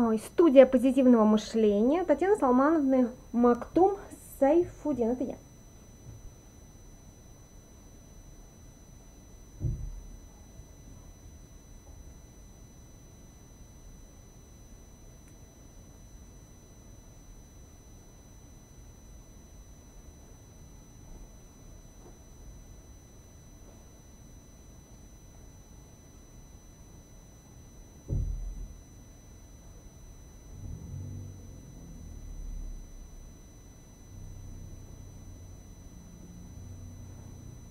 Ой, студия позитивного мышления Татьяна Салмановна Мактум Сайфудин. Это я.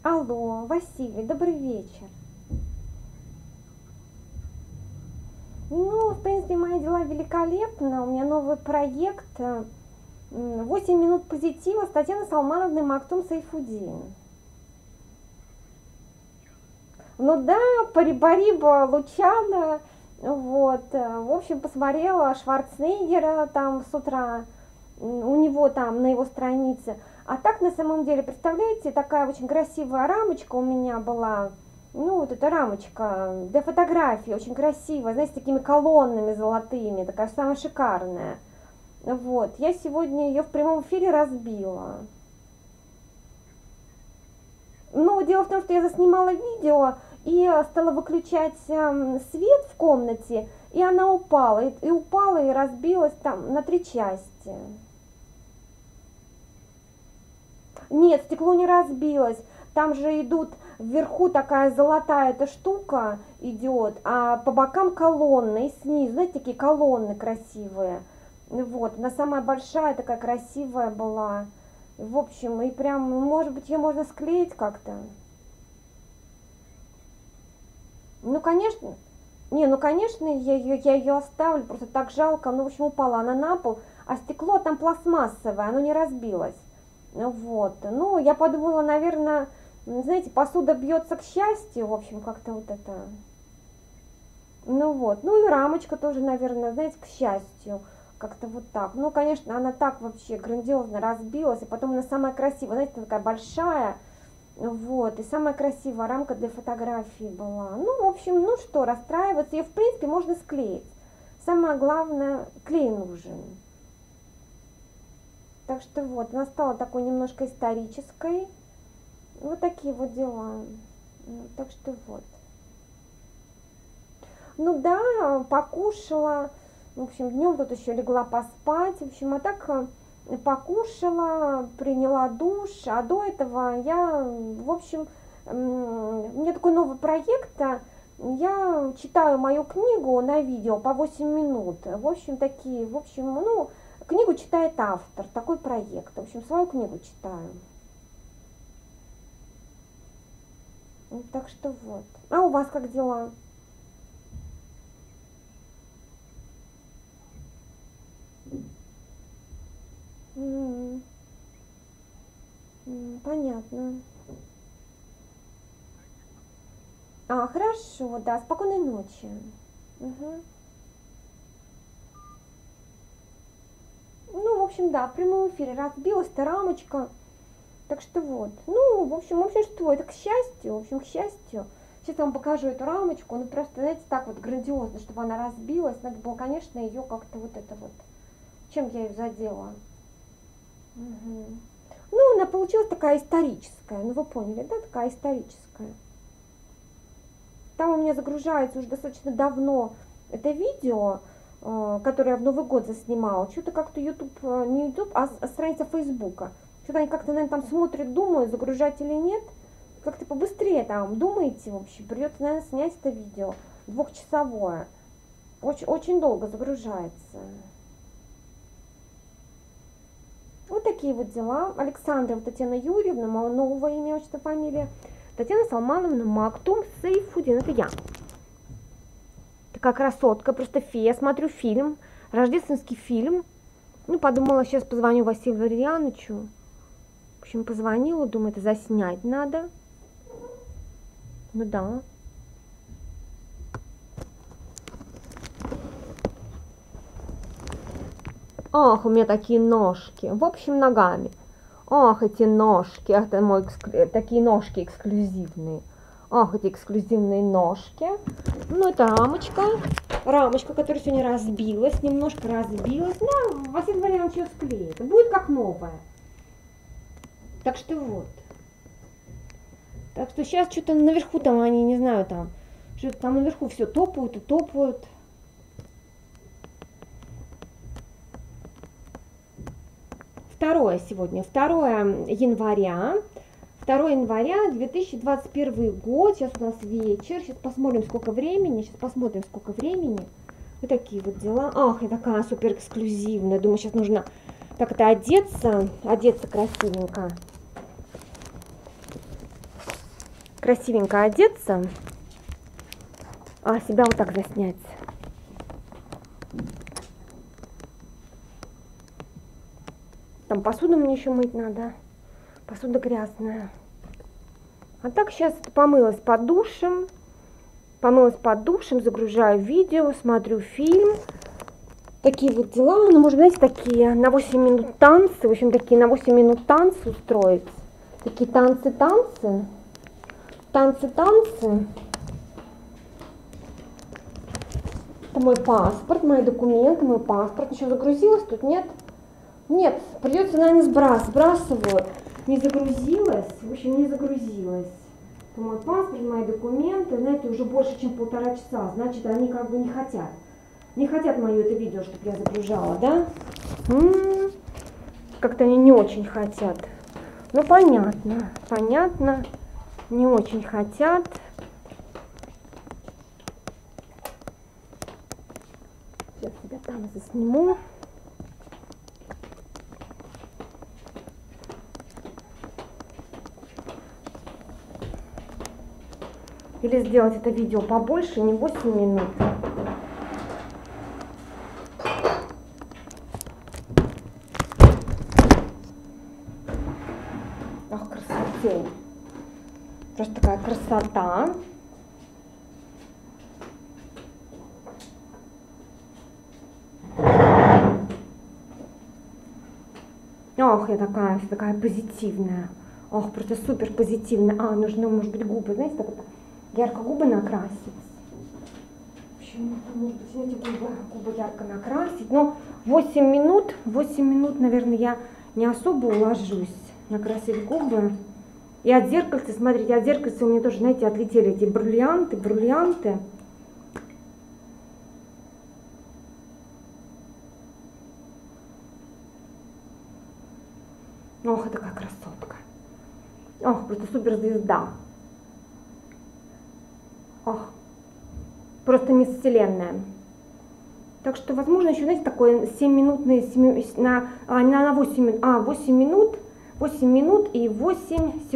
Алло, Василий, добрый вечер. Ну, в принципе, мои дела великолепны. У меня новый проект. 8 минут позитива с Татьяной Салмановной Мактум Сайфудин. Ну да, Парибариба, Лучана, вот, в общем, посмотрела Шварценеггера там с утра, у него там на его странице, а так, на самом деле, представляете, такая очень красивая рамочка у меня была, ну, вот эта рамочка для фотографии, очень красивая, знаете, с такими колоннами золотыми, такая самая шикарная. Вот, я сегодня ее в прямом эфире разбила. Ну, дело в том, что я заснимала видео и стала выключать э, свет в комнате, и она упала, и, и упала, и разбилась там на три части. Нет, стекло не разбилось. Там же идут вверху такая золотая эта штука идет, а по бокам колонны и снизу, знаете, такие колонны красивые. Вот, она самая большая такая красивая была. В общем, и прям, может быть, ее можно склеить как-то. Ну, конечно, не, ну, конечно, я ее, я ее оставлю, просто так жалко, ну, в общем, упала она на пол, а стекло там пластмассовое, оно не разбилось. Вот. Ну, я подумала, наверное, знаете, посуда бьется к счастью, в общем, как-то вот это. Ну вот. Ну и рамочка тоже, наверное, знаете, к счастью. Как-то вот так. Ну, конечно, она так вообще грандиозно разбилась. И потом она самая красивая, знаете, такая большая. Вот, и самая красивая рамка для фотографии была. Ну, в общем, ну что, расстраиваться, ее, в принципе, можно склеить. Самое главное, клей нужен. Так что вот, она стала такой немножко исторической. Вот такие вот дела. Так что вот. Ну да, покушала. В общем, днем тут еще легла поспать. В общем, а так э, покушала, приняла душ. А до этого я, в общем, у меня такой новый проект. Я читаю мою книгу на видео по 8 минут. В общем, такие, в общем, ну, Книгу читает автор, такой проект. В общем, свою книгу читаю. Так что вот. А у вас как дела? Понятно. А, хорошо, да, спокойной ночи. Угу. Ну, в общем, да, в прямом эфире разбилась эта рамочка. Так что вот. Ну, в общем, в общем, что, это к счастью, в общем, к счастью. Сейчас я вам покажу эту рамочку, ну просто, знаете, так вот грандиозно, чтобы она разбилась. Надо было, конечно, ее как-то вот это вот, чем я ее задела. Угу. Ну, она получилась такая историческая, ну вы поняли, да, такая историческая. Там у меня загружается уже достаточно давно это видео, который я в Новый год заснимала, что-то как-то YouTube, э, не YouTube, а страница Фейсбука. Что-то они как-то, наверное, там смотрят, думают, загружать или нет. Как-то побыстрее там думаете, в общем, придется, наверное, снять это видео. Двухчасовое. Очень, очень долго загружается. Вот такие вот дела. Александрова Татьяна Юрьевна, мое новое имя, отчество, фамилия. Татьяна Салмановна Мактум Сейфудин. Это я такая красотка, просто фея. Смотрю фильм, рождественский фильм. Ну, подумала, сейчас позвоню Василию Валерьяновичу. В общем, позвонила, думаю, это заснять надо. Ну да. Ах, у меня такие ножки. В общем, ногами. Ах, эти ножки. Это мой такие ножки эксклюзивные. Ах, эти эксклюзивные ножки. Ну, это рамочка. рамочка, которая сегодня разбилась, немножко разбилась. Ну, Василий Валерьевич ее склеит. Будет как новая. Так что вот. Так что сейчас что-то наверху там они, не знаю, там, что-то там наверху все топают и топают. Второе сегодня, 2 января. 2 января 2021 год, сейчас у нас вечер, сейчас посмотрим, сколько времени, сейчас посмотрим, сколько времени. Вот такие вот дела. Ах, я такая супер эксклюзивная, думаю, сейчас нужно так это одеться, одеться красивенько. Красивенько одеться, а себя вот так заснять. Там посуду мне еще мыть надо. Посуда грязная. А так сейчас помылась под душем. Помылась под душем, загружаю видео, смотрю фильм. Такие вот дела. Ну, может, знаете, такие на 8 минут танцы. В общем, такие на 8 минут танцы устроить. Такие танцы-танцы. Танцы-танцы. Это мой паспорт, мои документы, мой паспорт. Еще загрузилась? Тут нет? Нет, придется, наверное, сбрас, сбрасываю не загрузилась, в общем, не загрузилась. Это мой паспорт, мои документы, знаете, уже больше, чем полтора часа, значит, они как бы не хотят. Не хотят мое это видео, чтобы я загружала, да? М-м-м. Как-то они не очень хотят. Ну, понятно, понятно, не очень хотят. Сейчас себя там засниму. Или сделать это видео побольше, не 8 минут. Ах, красотень. Просто такая красота. Ох, я такая, такая позитивная. Ох, просто супер позитивная. А, нужно, может быть, губы, знаете, так вот ярко губы накрасить. В общем, может быть, эти губы, губы ярко накрасить. Но 8 минут, 8 минут, наверное, я не особо уложусь накрасить губы. И от зеркальца, смотрите, от зеркальца у меня тоже, знаете, отлетели эти бриллианты, бриллианты. Ох, это какая красотка. Ох, просто суперзвезда. Ох, просто мисс Вселенная. Так что, возможно, еще, знаете, такое 7-минутное, 7, на, а, на 8, а, 8 минут, 8 минут и 8 секунд.